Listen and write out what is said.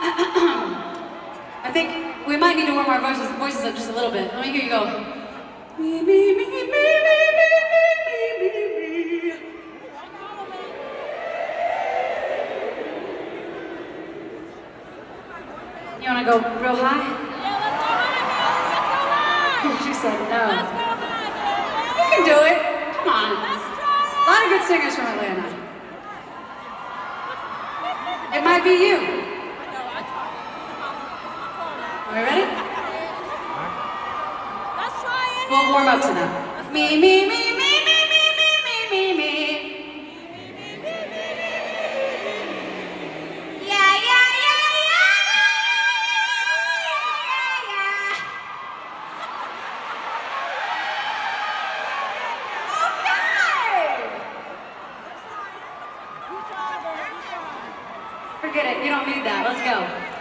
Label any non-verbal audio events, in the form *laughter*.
*coughs* I think we might need to warm our voices, voices up just a little bit. Let me hear you go. Me, me, me, me, me, me, me, me, me, me. You want to go real high? Yeah, let's go high, let's go high. Oh, she said no. Let's go high. You can do it. Come on. A lot of good singers from Atlanta. It might be you. Are we ready? We'll warm up to that. Me, me, me, me, me, me, me, me, me, me. Yeah, yeah, yeah, yeah, yeah, yeah, yeah. Okay. Forget it. You don't need that. Let's go.